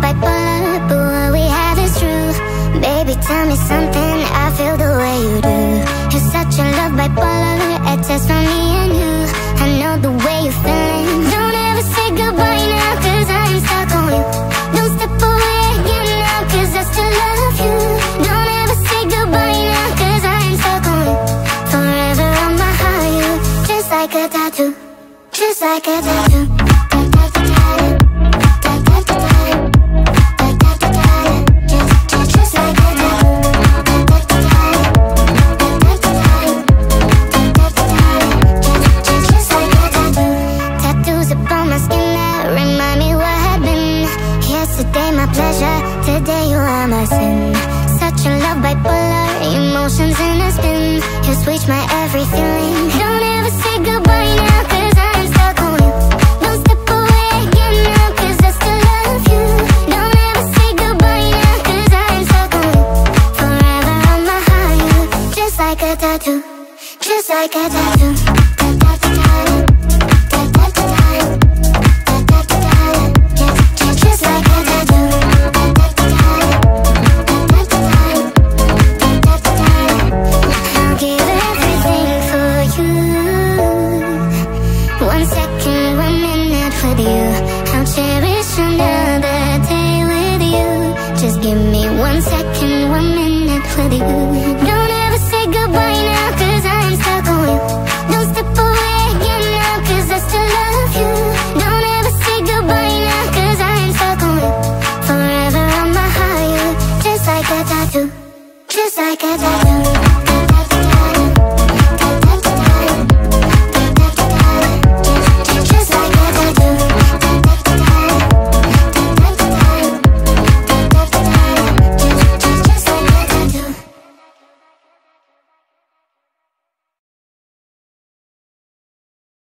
but what we have is true. Baby, tell me something, I feel the way you do. You're such a love by a test for me and you. I know the way you're feeling Don't ever say goodbye I am stuck on you. Don't step away I still love you. Don't ever say goodbye I am stuck on you. Forever on my heart, you Just like a tattoo. Just like a tattoo. Yesterday my pleasure, today you are my sin. Such a love bipolar, emotions in a spin. You switch my every feeling. Don't ever say goodbye now, cause I'm stuck on you. Don't step away again now, cause I still love you. Don't ever say goodbye now, cause I'm stuck on you. Forever I'ma you, just like a tattoo. Just like a tattoo. cherish another day with you. Just give me one second, one minute with you Don't ever say goodbye now cause I'm stuck on you. Don't step away again now cause I still love you. Don't ever say goodbye now cause I'm stuck on you. Forever on my heart you Just like a tattoo. Just like a tattoo.